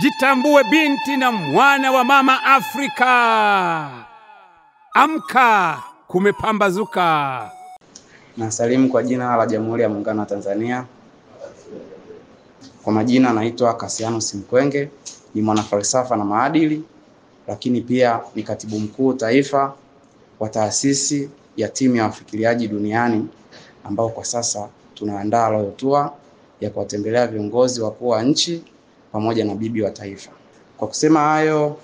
Jitambue binti na mwana wa mama Afrika. Amka, kumepambazuka. Nasalimu kwa jina la Jamhuri ya Muungano wa Tanzania. Kwa majina naitwa Kasiano Simkwenge, ni mwanafalsafa na maadili, lakini pia ni katibu mkuu taifa wa taasisi ya timu ya wafikiriaji duniani, ambao kwa sasa tunaandaa royal tour ya kuwatembelea viongozi wakuu wa nchi pamoja na bibi wa taifa. Kwa kusema hayo,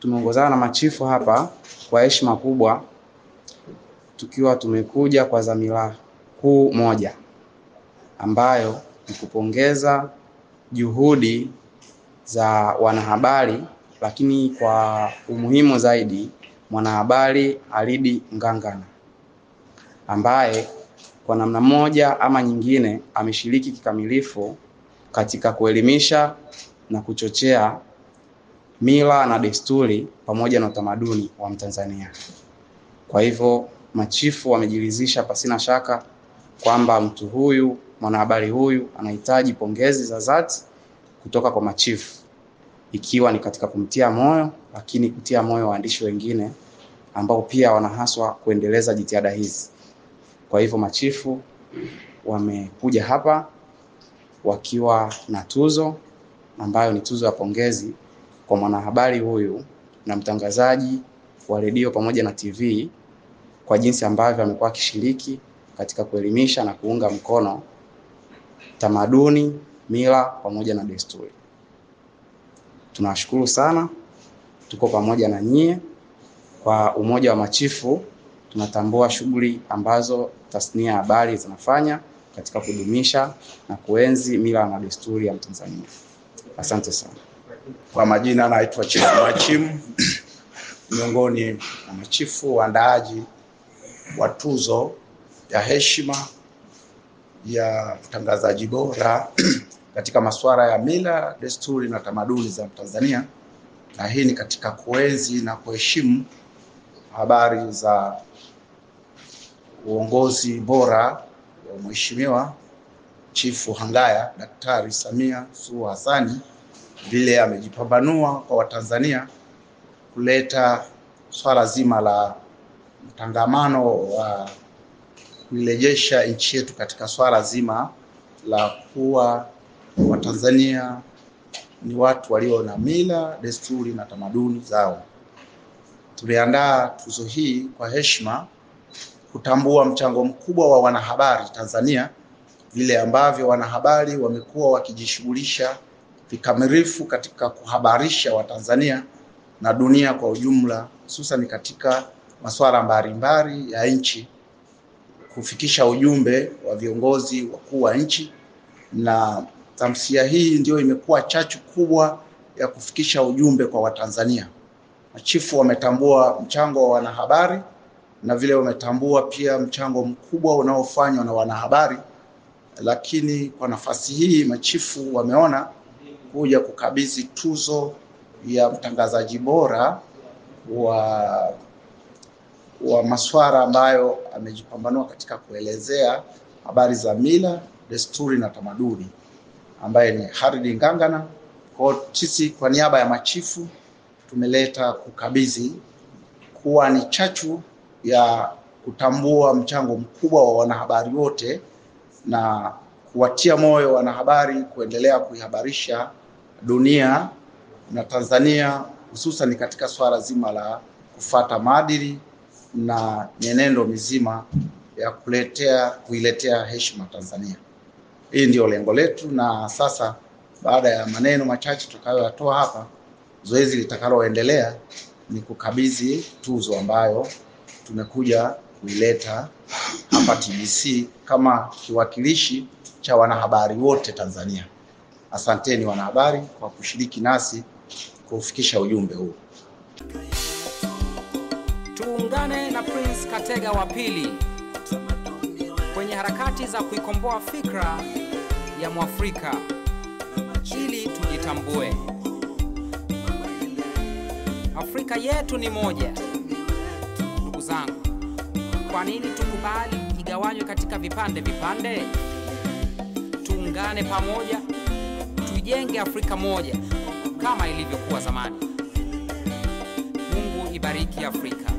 tumeongozana na machifu hapa kwa heshima kubwa, tukiwa tumekuja kwa dhamira kuu moja ambayo ni kupongeza juhudi za wanahabari, lakini kwa umuhimu zaidi mwanahabari Alidi Ngangana ambaye kwa namna moja ama nyingine ameshiriki kikamilifu katika kuelimisha na kuchochea mila na desturi pamoja na utamaduni wa Mtanzania. Kwa hivyo machifu wamejiridhisha pasina shaka kwamba mtu huyu mwanahabari huyu anahitaji pongezi za dhati kutoka kwa machifu, ikiwa ni katika kumtia moyo, lakini kutia moyo waandishi wengine ambao pia wanahaswa kuendeleza jitihada hizi. Kwa hivyo machifu wamekuja hapa wakiwa na tuzo ambayo ni tuzo ya pongezi kwa mwanahabari huyu na mtangazaji wa redio pamoja na TV kwa jinsi ambavyo amekuwa akishiriki katika kuelimisha na kuunga mkono tamaduni, mila pamoja na desturi. Tunawashukuru sana, tuko pamoja na nyie. Kwa Umoja wa Machifu tunatambua shughuli ambazo tasnia ya habari zinafanya katika kudumisha na kuenzi mila na desturi ya Mtanzania. Asante sana. Kwa majina naitwa Chifu Machimu, miongoni mwa machifu waandaaji wa tuzo ya heshima ya mtangazaji bora katika masuala ya mila, desturi na tamaduni za Tanzania, na hii ni katika kuenzi na kuheshimu habari za uongozi bora Mheshimiwa Chifu Hangaya Daktari Samia Suluhu Hassani, vile amejipambanua kwa Watanzania kuleta swala zima la mtangamano wa kuirejesha nchi yetu katika swala zima la kuwa Watanzania ni watu walio na mila, desturi na tamaduni zao. Tuliandaa tuzo hii kwa heshima kutambua mchango mkubwa wa wanahabari Tanzania, vile ambavyo wanahabari wamekuwa wakijishughulisha vikamilifu katika kuhabarisha Watanzania na dunia kwa ujumla, hususan katika masuala mbalimbali ya nchi, kufikisha ujumbe wa viongozi wakuu wa nchi, na tamsia hii ndio imekuwa chachu kubwa ya kufikisha ujumbe kwa Watanzania. Machifu wametambua mchango wa wanahabari na vile wametambua pia mchango mkubwa unaofanywa na wanahabari, lakini kwa nafasi hii machifu wameona kuja kukabidhi tuzo ya mtangazaji bora wa wa masuala ambayo amejipambanua katika kuelezea habari za mila, desturi na tamaduni, ambaye ni Haridi Ngangana. Kwa sisi kwa niaba ya machifu tumeleta kukabidhi kuwa ni chachu ya kutambua mchango mkubwa wa wanahabari wote na kuwatia moyo wanahabari kuendelea kuihabarisha dunia na Tanzania hususan katika swala zima la kufata maadili na mienendo mizima ya kuletea kuiletea heshima Tanzania. Hii ndio lengo letu, na sasa baada ya maneno machache tutakayoyatoa hapa, zoezi litakaloendelea ni kukabidhi tuzo ambayo tumekuja kuileta hapa TBC kama kiwakilishi cha wanahabari wote Tanzania. Asanteni wanahabari kwa kushiriki nasi kufikisha ujumbe huu. Tuungane na Prince Katega wa pili kwenye harakati za kuikomboa fikra ya Mwafrika ili tujitambue. Afrika yetu ni moja. Kwa nini tukubali igawanywe katika vipande vipande? Tuungane pamoja, tujenge Afrika moja kama ilivyokuwa zamani. Mungu ibariki Afrika.